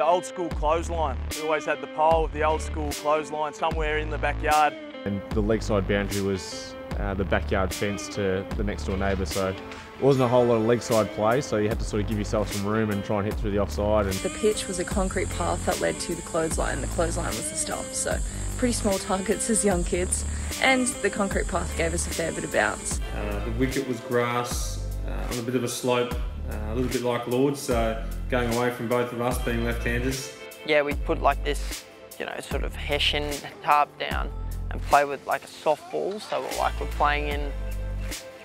The old school clothesline. We always had the pole of the old school clothesline somewhere in the backyard. And the leg side boundary was uh, the backyard fence to the next door neighbour, so it wasn't a whole lot of leg side play, so you had to sort of give yourself some room and try and hit through the offside. And The pitch was a concrete path that led to the clothesline. The clothesline was the stump, so pretty small targets as young kids. And the concrete path gave us a fair bit of bounce. Uh, the wicket was grass uh, on a bit of a slope, Uh, a little bit like Lord's, so going away from both of us being left-handers. Yeah, we put like this, you know, sort of hessian tarp down and play with like a soft ball. So we're like we're playing in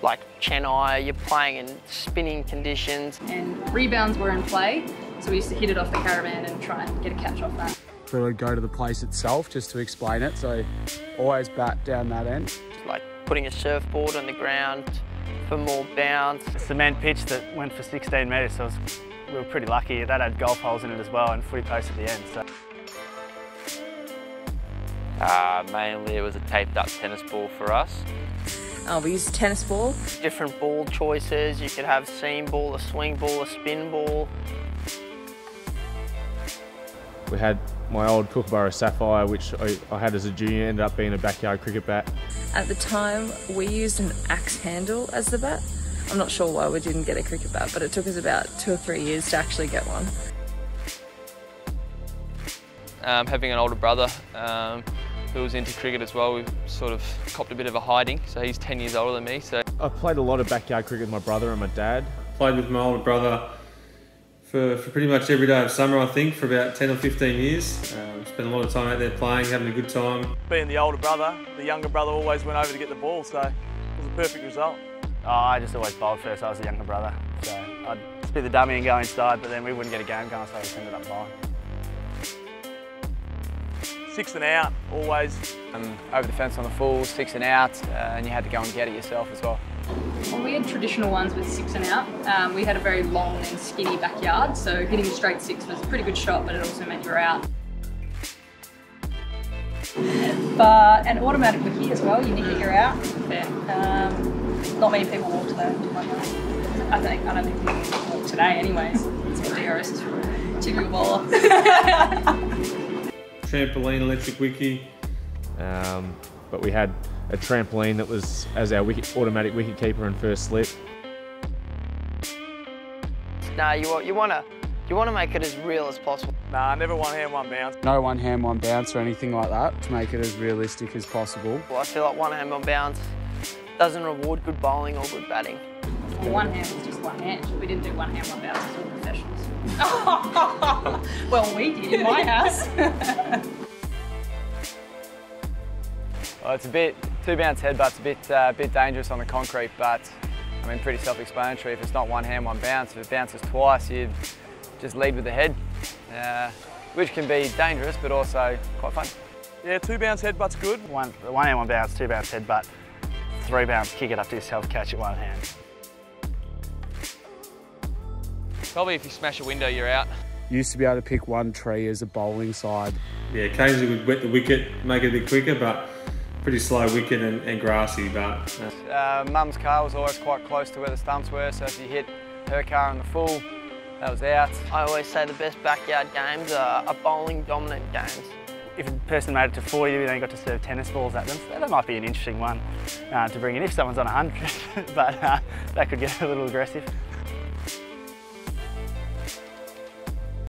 like Chennai, you're playing in spinning conditions. and rebounds were in play. So we used to hit it off the caravan and try and get a catch off that. But I'd go to the place itself just to explain it. So always bat down that end. Like putting a surfboard on the ground for more bounce. a cement pitch that went for 16 metres, so was, we were pretty lucky. That had golf holes in it as well and footy posts at the end. So. Uh, mainly it was a taped up tennis ball for us. Uh, we used a tennis ball. Different ball choices. You could have seam ball, a swing ball, a spin ball. We had my old Kookaburra Sapphire, which I, I had as a junior, ended up being a backyard cricket bat. At the time, we used an axe handle as the bat. I'm not sure why we didn't get a cricket bat, but it took us about two or three years to actually get one. Um, having an older brother um, who was into cricket as well, we sort of copped a bit of a hiding. So he's 10 years older than me. So I played a lot of backyard cricket with my brother and my dad. Played with my older brother for, for pretty much every day of summer, I think, for about 10 or 15 years. Um, spent a lot of time out there playing, having a good time. Being the older brother, the younger brother always went over to get the ball, so it was a perfect result. Oh, I just always bowled first, I was the younger brother. So I'd spit the dummy and go inside, but then we wouldn't get a game going, so I just ended up bowling. Six and out, always. um, over the fence on the full, six and out, uh, and you had to go and get it yourself as well. Well, we had traditional ones with six and out. Um, we had a very long and skinny backyard, so hitting a straight six was a pretty good shot, but it also meant you were out. But an automatic wicket as well, you nick it, you're out. Fair. Um, not many people walk to that. I think I don't think people walk today, anyways. It's what DRS is for. Typical bowler. Trampoline, electric wickie. Um, but we had a trampoline that was as our wicket, automatic wicket keeper and first slip. No, you want you want to you want to make it as real as possible. Nah, never one hand, one bounce. No one hand, one bounce or anything like that to make it as realistic as possible. Well, I feel like one hand one bounce doesn't reward good bowling or good batting. Well, one hand was just one hand. We didn't do one hand, one bounce. It's all professionals. well, we did in my house. Well, it's a bit, two bounce headbutts a bit, uh, bit dangerous on the concrete, but I mean, pretty self-explanatory. If it's not one hand, one bounce, if it bounces twice, you just lead with the head, uh, which can be dangerous, but also quite fun. Yeah, two bounce headbutt's good. One, one hand, one bounce, two bounce headbutt, three bounce, kick it up to yourself, catch it one hand. probably if you smash a window, you're out. Used to be able to pick one tree as a bowling side. Yeah, occasionally we'd wet the wicket, make it a bit quicker, but pretty slow wicket and, and grassy. But uh, Uh, Mum's car was always quite close to where the stumps were, so if you hit her car in the full, that was out. I always say the best backyard games are, are bowling dominant games. If a person made it to 40, we then got to serve tennis balls at them. So that might be an interesting one uh, to bring in if someone's on 100, but uh, that could get a little aggressive.